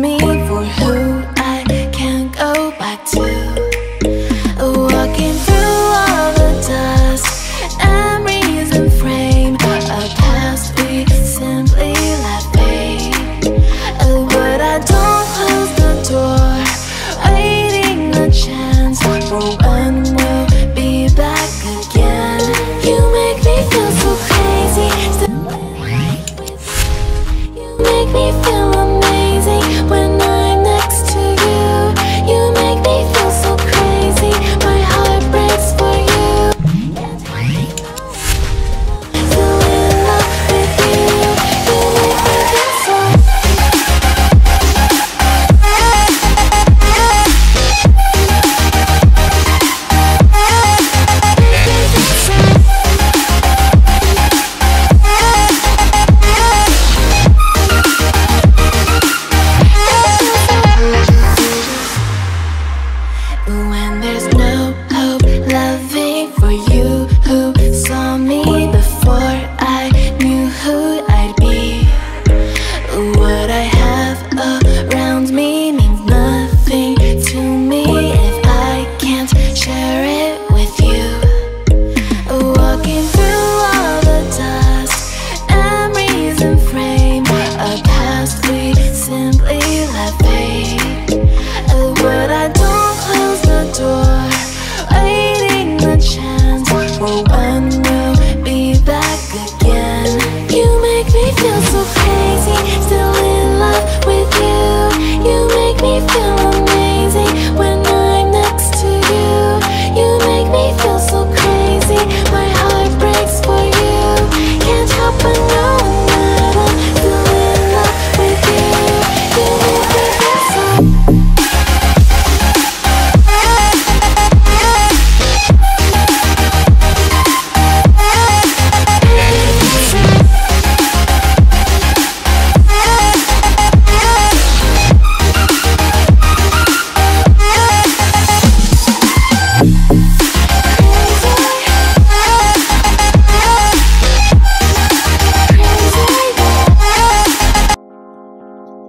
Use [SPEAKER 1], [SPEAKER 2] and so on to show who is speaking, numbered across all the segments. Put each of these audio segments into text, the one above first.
[SPEAKER 1] me.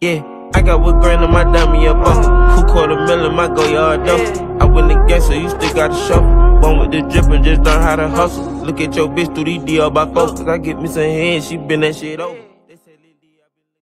[SPEAKER 2] Yeah, I got what grand in my dummy up on. Who caught a million, my go yard though. I win the game, so you still got a show. Born with the drip and just learned how to hustle. Look at your bitch through these DL by folks. Cause I get me some hands. she been that shit over.